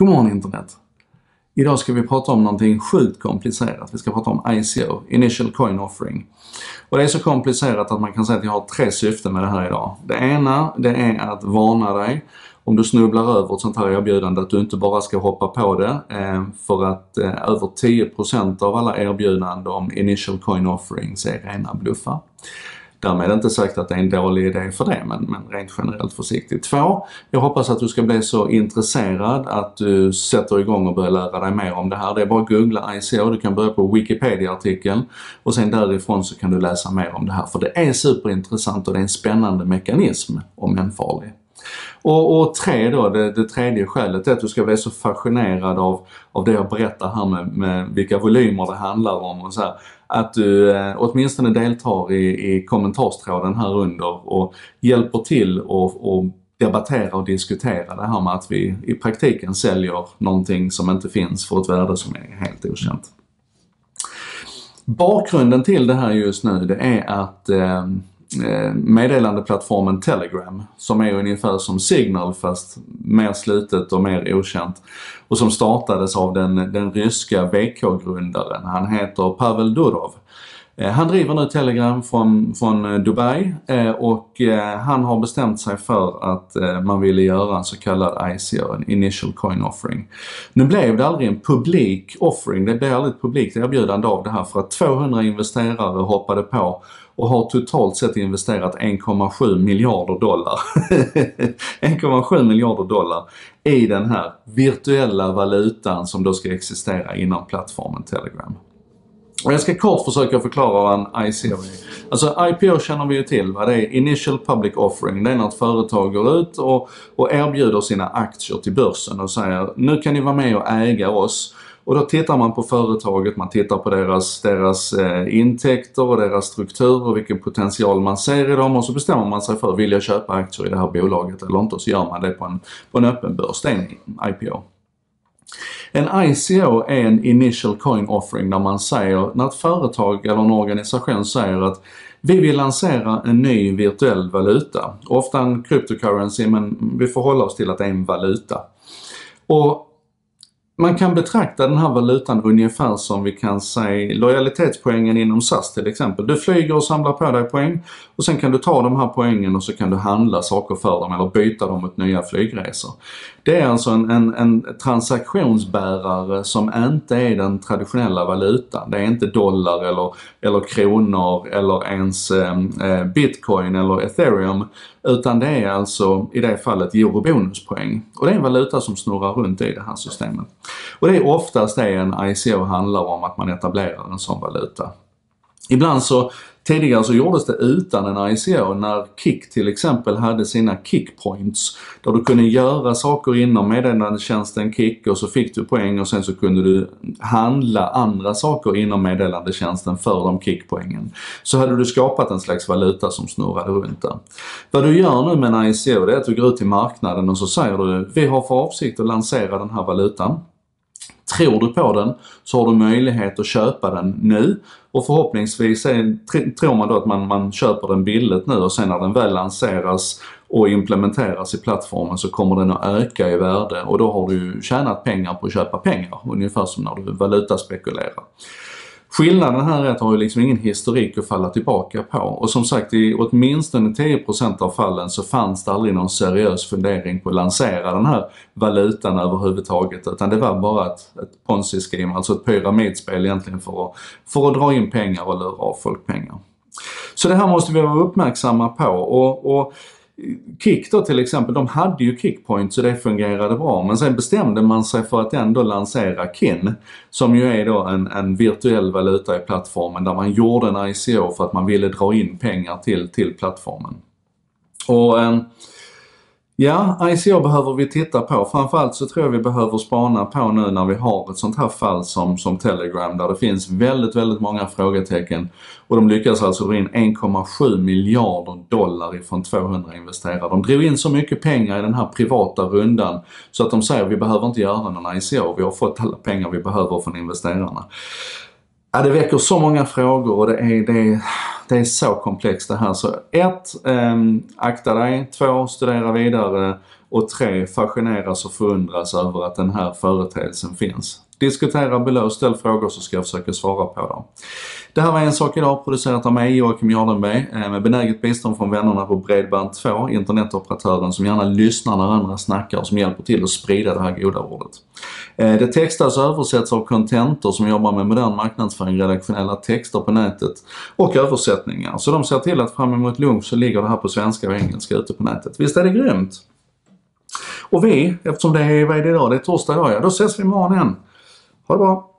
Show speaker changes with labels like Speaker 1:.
Speaker 1: Godmorgon internet! Idag ska vi prata om någonting sjukt komplicerat. Vi ska prata om ICO, Initial Coin Offering. Och det är så komplicerat att man kan säga att jag har tre syften med det här idag. Det ena, det är att varna dig om du snubblar över ett sånt här erbjudande att du inte bara ska hoppa på det eh, för att eh, över 10% av alla erbjudanden om Initial Coin Offerings är rena bluffar. Därmed inte sagt att det är en dålig idé för det, men, men rent generellt försiktigt. Två, jag hoppas att du ska bli så intresserad att du sätter igång och börjar lära dig mer om det här. Det är bara att googla ICO, du kan börja på Wikipedia-artikeln och sen därifrån så kan du läsa mer om det här. För det är superintressant och det är en spännande mekanism, om än farlig. Och, och tre då, det, det, tredje skälet är att du ska bli så fascinerad av, av det jag berättar här med, med vilka volymer det handlar om och så här, Att du eh, åtminstone deltar i, i kommentarstråden här under och hjälper till och, och debattera och diskutera det här med att vi i praktiken säljer någonting som inte finns för ett värde som är helt okänt. Bakgrunden till det här just nu det är att eh, Eh, Eh, meddelandeplattformen Telegram som är ungefär som Signal fast mer slutet och mer okänt. Och som startades av den, den ryska VK-grundaren. Han heter Pavel Durov. Eh, han driver nu Telegram från, från eh, Dubai eh, och han har bestämt sig för att man ville göra en så kallad ICO, en Initial Coin Offering. Nu blev det aldrig en publik offering, det blev aldrig ett publikt erbjudande av det här för att 200 investerare hoppade på och har totalt sett investerat 1,7 miljarder dollar. 1,7 miljarder dollar i den här virtuella valutan som då ska existera inom plattformen Telegram. Och jag ska kort försöka förklara vad en ICO är. Alltså IPO känner vi ju till. Va? Det är Initial Public Offering. Det är när ett företag går ut och, och erbjuder sina aktier till börsen och säger nu kan ni vara med och äga oss och då tittar man på företaget, man tittar på deras, deras eh, intäkter och deras struktur och vilken potential man ser i dem och så bestämmer man sig för, vill jag köpa aktier i det här bolaget eller inte? Och så gör man det på en, på en öppen börs. Det är en IPO. En ICO är en Initial Coin Offering där man säger, när ett företag eller en organisation säger att vi vill lansera en ny virtuell valuta. Ofta en cryptocurrency men vi får hålla oss till att det är en valuta. Och man kan betrakta den här valutan ungefär som vi kan säga lojalitetspoängen inom SAS till exempel. Du flyger och samlar på dig poäng och sen kan du ta de här poängen och så kan du handla saker för dem eller byta dem mot nya flygresor. Det är alltså en, en, en transaktionsbärare som inte är den traditionella valutan. Det är inte dollar eller, eller kronor eller ens ehm, eh, bitcoin eller ethereum utan det är alltså i det fallet eurobonuspoäng. Och det är en valuta som snurrar runt i det här systemet. Och det är oftast det en ICO handlar om, att man etablerar en sån valuta. Ibland så Tidigare så gjordes det utan en ICO när Kik till exempel hade sina kickpoints. Där du kunde göra saker inom meddelandetjänsten Kik och så fick du poäng och sen så kunde du handla andra saker inom meddelandetjänsten för de kickpoängen. Så hade du skapat en slags valuta som snurrade runt där. Vad du gör nu med en ICO det är att du går ut till marknaden och så säger du vi har för avsikt att lansera den här valutan. Tror du på den så har du möjlighet att köpa den nu och förhoppningsvis är, tror man då att man, man köper den billigt nu och sen när den väl lanseras och implementeras i plattformen så kommer den att öka i värde och då har du tjänat pengar på att köpa pengar, ungefär som när du valutaspekulerar. Skillnaden här är att du har ju liksom ingen historik att falla tillbaka på. Och som sagt i åtminstone 10% av fallen så fanns det aldrig någon seriös fundering på att lansera den här valutan överhuvudtaget. Utan det var bara ett, ett ponzi-scheme, alltså ett pyramidspel egentligen för att, för att dra in pengar och lura av folk pengar. Så det här måste vi vara uppmärksamma på. Och, och Kick då till exempel, de hade ju kickpoint så det fungerade bra men sen bestämde man sig för att ändå lansera KIN som ju är då en, en virtuell valuta i plattformen där man gjorde en ICO för att man ville dra in pengar till, till plattformen. Och eh, Ja, ICO behöver vi titta på. Framförallt så tror jag vi behöver spana på nu när vi har ett sånt här fall som, som Telegram där det finns väldigt, väldigt många frågetecken. Och de lyckas alltså dra in 1,7 miljarder dollar ifrån 200 investerare. De drog in så mycket pengar i den här privata rundan så att de säger vi behöver inte göra någon ICO, vi har fått alla pengar vi behöver från investerarna. Ja, det väcker så många frågor och det är, det är det är så komplext det här. Så ett, eh, akta dig. Två, studera vidare. Och tre, fascineras och förundras över att den här företeelsen finns. Diskutera belös, ställ frågor så ska jag försöka svara på dem. Det här var En sak idag producerat av mig, Joakim Jardenberg, eh, med benäget bistånd från vännerna på Bredband2, internetoperatören som gärna lyssnar när andra snackar och som hjälper till att sprida det här goda ordet. Eh, det textas och översätts av Contentor som jobbar med modern marknadsföring, redaktionella texter på nätet och översättningar. Så de ser till att fram emot lunch så ligger det här på svenska och engelska ute på nätet. Visst är det grymt? Och vi, eftersom det är, vad är det idag? Det är torsdag idag ja, då ses vi imorgon igen. Ha det bra!